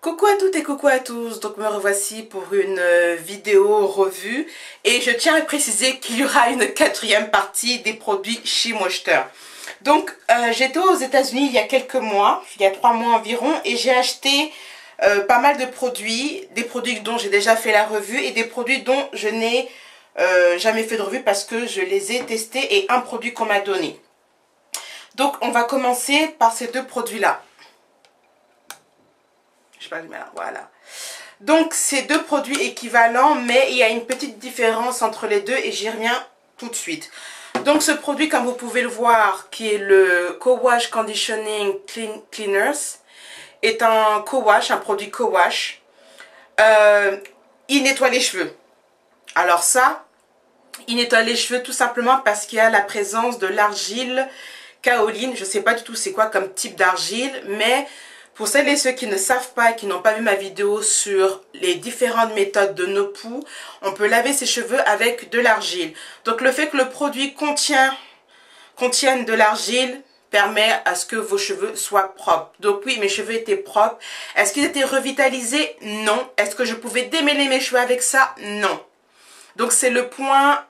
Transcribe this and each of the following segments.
Coucou à toutes et coucou à tous, donc me revoici pour une euh, vidéo revue et je tiens à préciser qu'il y aura une quatrième partie des produits chez Moster. Donc euh, j'étais aux états unis il y a quelques mois, il y a trois mois environ et j'ai acheté euh, pas mal de produits, des produits dont j'ai déjà fait la revue et des produits dont je n'ai jamais fait de revue parce que je les ai testés et un produit qu'on m'a donné. Donc on va commencer par ces deux produits là voilà. Donc, c'est deux produits équivalents, mais il y a une petite différence entre les deux et j'y reviens tout de suite. Donc, ce produit, comme vous pouvez le voir, qui est le Co-Wash Conditioning Cleaners, est un co-wash, un produit co-wash. Euh, il nettoie les cheveux. Alors ça, il nettoie les cheveux tout simplement parce qu'il y a la présence de l'argile kaoline. Je ne sais pas du tout c'est quoi comme type d'argile, mais pour celles et ceux qui ne savent pas et qui n'ont pas vu ma vidéo sur les différentes méthodes de Nopou, on peut laver ses cheveux avec de l'argile. Donc le fait que le produit contienne de l'argile permet à ce que vos cheveux soient propres. Donc oui, mes cheveux étaient propres. Est-ce qu'ils étaient revitalisés? Non. Est-ce que je pouvais démêler mes cheveux avec ça? Non. Donc c'est le point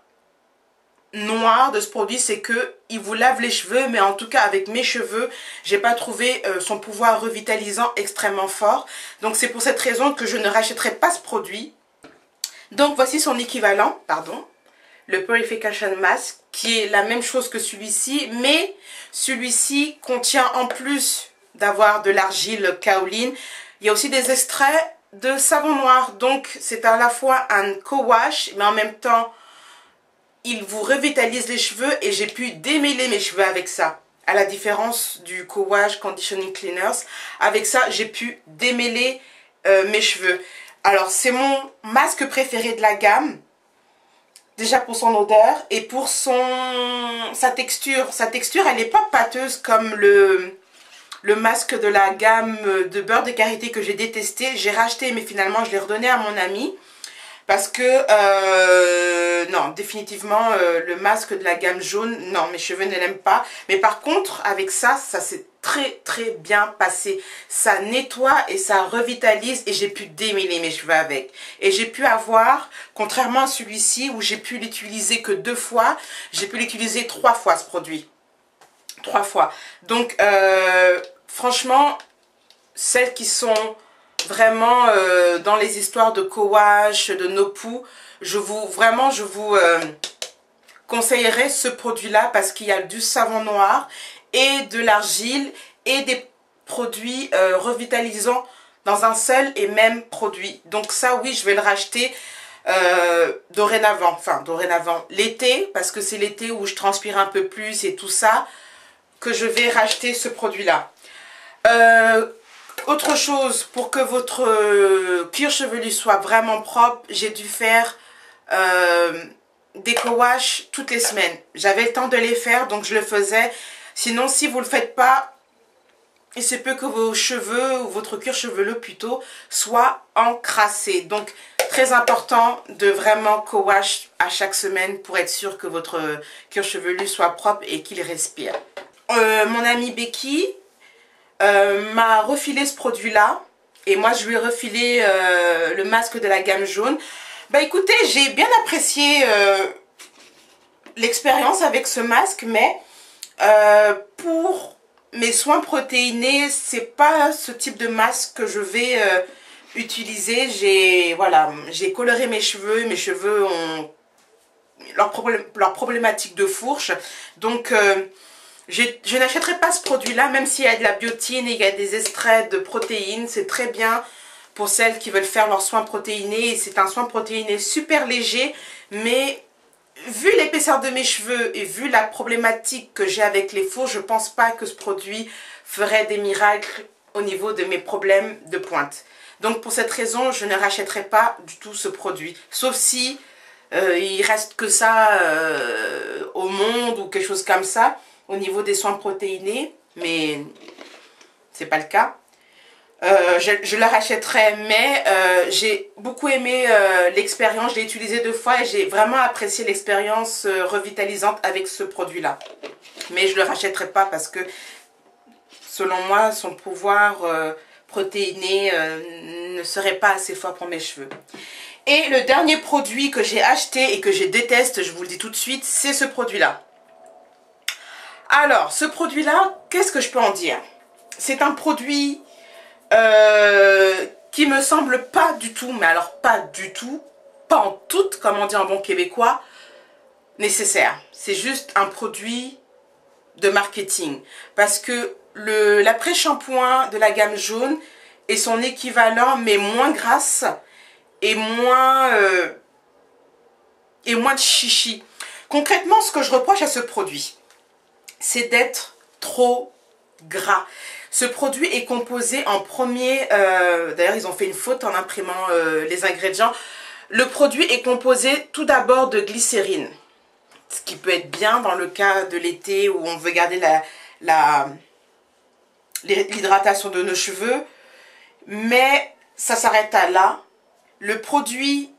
noir de ce produit, c'est que il vous lave les cheveux, mais en tout cas avec mes cheveux, j'ai pas trouvé euh, son pouvoir revitalisant extrêmement fort. Donc c'est pour cette raison que je ne rachèterai pas ce produit. Donc voici son équivalent, pardon, le Purification Mask, qui est la même chose que celui-ci, mais celui-ci contient en plus d'avoir de l'argile kaoline, il y a aussi des extraits de savon noir. Donc c'est à la fois un co-wash, mais en même temps il vous revitalise les cheveux et j'ai pu démêler mes cheveux avec ça. À la différence du Co-Wash Conditioning Cleaners, avec ça, j'ai pu démêler euh, mes cheveux. Alors, c'est mon masque préféré de la gamme. Déjà pour son odeur et pour son sa texture. Sa texture, elle n'est pas pâteuse comme le, le masque de la gamme de beurre de karité que j'ai détesté. J'ai racheté, mais finalement, je l'ai redonné à mon ami. Parce que, euh, non, définitivement, euh, le masque de la gamme jaune, non, mes cheveux ne l'aiment pas. Mais par contre, avec ça, ça s'est très très bien passé. Ça nettoie et ça revitalise et j'ai pu démêler mes cheveux avec. Et j'ai pu avoir, contrairement à celui-ci où j'ai pu l'utiliser que deux fois, j'ai pu l'utiliser trois fois ce produit. Trois fois. Donc, euh, franchement, celles qui sont vraiment euh, dans les histoires de Kowash, de Nopu, je vous vraiment je vous euh, conseillerais ce produit là parce qu'il y a du savon noir et de l'argile et des produits euh, revitalisants dans un seul et même produit. Donc ça oui je vais le racheter dorénavant, enfin dorénavant l'été parce que c'est l'été où je transpire un peu plus et tout ça que je vais racheter ce produit là. Autre chose, pour que votre euh, cuir chevelu soit vraiment propre, j'ai dû faire euh, des co-wash toutes les semaines. J'avais le temps de les faire, donc je le faisais. Sinon, si vous ne le faites pas, il se peut que vos cheveux, ou votre cuir chevelu plutôt, soit encrassé. Donc, très important de vraiment co-wash à chaque semaine pour être sûr que votre cuir chevelu soit propre et qu'il respire. Euh, mon amie Becky, euh, m'a refilé ce produit-là. Et moi, je lui ai refilé euh, le masque de la gamme jaune. Bah écoutez, j'ai bien apprécié euh, l'expérience avec ce masque, mais pour mes soins protéinés, c'est pas ce type de masque que je vais utiliser. J'ai voilà, j'ai coloré mes cheveux, mes cheveux ont leur, problème, leur problématique de fourche. Donc je, n'achèterai pas ce produit-là, même s'il y a de la biotine et il y a des extraits de protéines. C'est très bien pour celles qui veulent faire leurs soins protéinés. C'est un soin protéiné super léger, mais vu l'épaisseur de mes cheveux et vu la problématique que j'ai avec les faux, je ne pense pas que ce produit ferait des miracles au niveau de mes problèmes de pointe. Donc pour cette raison, je ne rachèterai pas du tout ce produit. Sauf si euh, il reste que ça euh, au monde ou quelque chose comme ça au niveau des soins protéinés, mais c'est pas le cas. Euh, je, le rachèterai, mais euh, j'ai beaucoup aimé euh, l'expérience. Je l'ai utilisé deux fois et j'ai vraiment apprécié l'expérience revitalisante avec ce produit-là. Mais je ne le rachèterai pas parce que, selon moi, son pouvoir protéiné ne serait pas assez fort pour mes cheveux. Et le dernier produit que j'ai acheté et que je déteste, je vous le dis tout de suite, c'est ce produit-là. Alors, ce produit-là, qu'est-ce que je peux en dire? C'est un produit euh, qui me semble pas du tout, mais alors pas du tout, pas en tout, comme on dit en bon québécois, nécessaire. C'est juste un produit de marketing. Parce que l'après-shampoing de la gamme jaune est son équivalent, mais moins grasse et moins, euh, et moins de chichi. Concrètement, ce que je reproche à ce produit, c'est d'être trop gras. Ce produit est composé en premier, euh, d'ailleurs ils ont fait une faute en imprimant euh, les ingrédients. Le produit est composé tout d'abord de glycérine, ce qui peut être bien dans le cas de l'été où on veut garder la, l'hydratation de nos cheveux. Mais ça s'arrête à là. Le produit,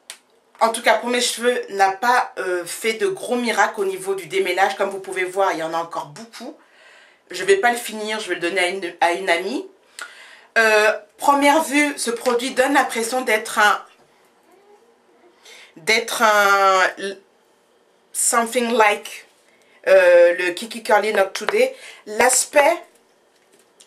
en tout cas pour mes cheveux, n'a pas euh, fait de gros miracles au niveau du démêlage. Comme vous pouvez voir, il y en a encore beaucoup. Je ne vais pas le finir, je vais le donner à une, amie. Euh, première vue, ce produit donne l'impression d'être un... D'être un... Something like euh, le Kiki Curly Knock Today. L'aspect...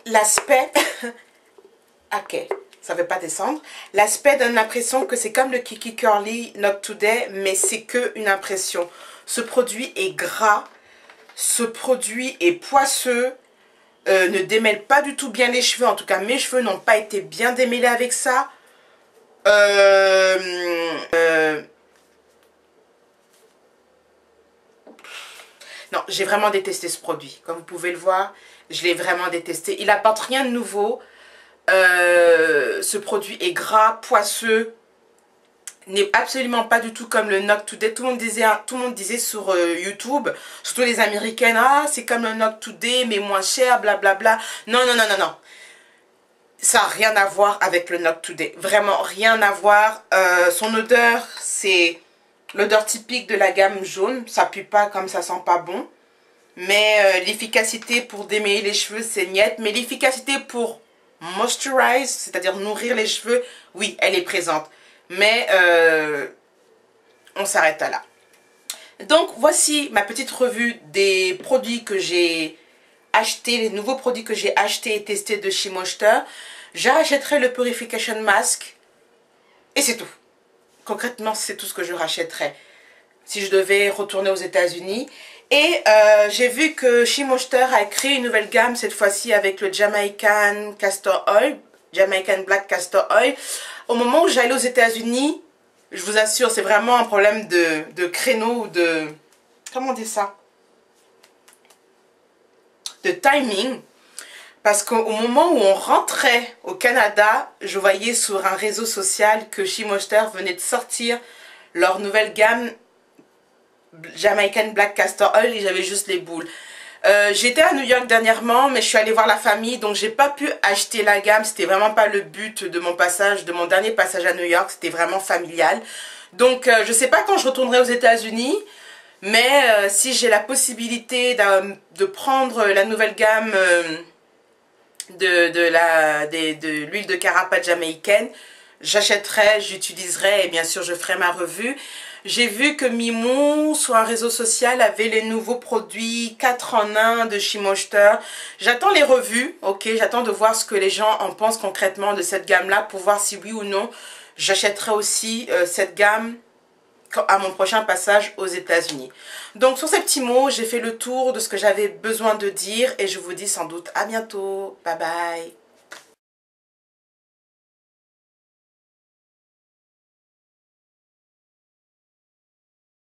L'aspect... ok ça ne veut pas descendre. L'aspect donne l'impression que c'est comme le Kiki Curly Not Today, mais c'est que une impression. Ce produit est gras, ce produit est poisseux, euh, ne démêle pas du tout bien les cheveux. En tout cas, mes cheveux n'ont pas été bien démêlés avec ça. Euh, euh, non, j'ai vraiment détesté ce produit. Comme vous pouvez le voir, je l'ai vraiment détesté. Il apporte rien de nouveau. Euh, ce produit est gras, poisseux, n'est absolument pas du tout comme le Knock Today. Tout le monde disait, tout le monde disait sur euh, YouTube, surtout les américaines, ah c'est comme le Knock Today mais moins cher, blablabla. Non, non, non, non, non. Ça n'a rien à voir avec le Knock Today. Vraiment rien à voir. Euh, son odeur, c'est l'odeur typique de la gamme jaune. Ça pue pas comme ça sent pas bon. Mais l'efficacité pour démêler les cheveux, c'est niette. Mais l'efficacité pour moisturize, c'est-à-dire nourrir les cheveux, oui, elle est présente. Mais euh, on s'arrête là. Donc, voici ma petite revue des produits que j'ai achetés, les nouveaux produits que j'ai achetés et testés de chez. J'achèterai le Purification Mask et c'est tout. Concrètement, c'est tout ce que je rachèterai si je devais retourner aux États-Unis. Et euh, j'ai vu que Shimoster a créé une nouvelle gamme cette fois-ci avec le Jamaican Castor Oil, Jamaican Black Castor Oil. Au moment où j'allais aux États-Unis, je vous assure, c'est vraiment un problème de, de créneau ou de... Comment on dit ça? De timing. Parce qu'au moment où on rentrait au Canada, je voyais sur un réseau social que Shimoster venait de sortir leur nouvelle gamme Jamaican Black Castor Oil et j'avais juste les boules. Euh, J'étais à New York dernièrement, mais je suis allée voir la famille, donc j'ai pas pu acheter la gamme. C'était vraiment pas le but de mon passage, de mon dernier passage à New York. C'était vraiment familial. Donc euh, je sais pas quand je retournerai aux États-Unis, mais euh, si j'ai la possibilité de prendre la nouvelle gamme de, de la de, l'huile de carapace jamaïcaine, j'achèterai, j'utiliserai et bien sûr je ferai ma revue. J'ai vu que Mimou, sur un réseau social, avait les nouveaux produits 4 en 1 de chez J'attends les revues, ok? J'attends de voir ce que les gens en pensent concrètement de cette gamme-là pour voir si oui ou non j'achèterai aussi euh, cette gamme à mon prochain passage aux États-Unis. Donc sur ces petits mots, j'ai fait le tour de ce que j'avais besoin de dire et je vous dis sans doute à bientôt. Bye bye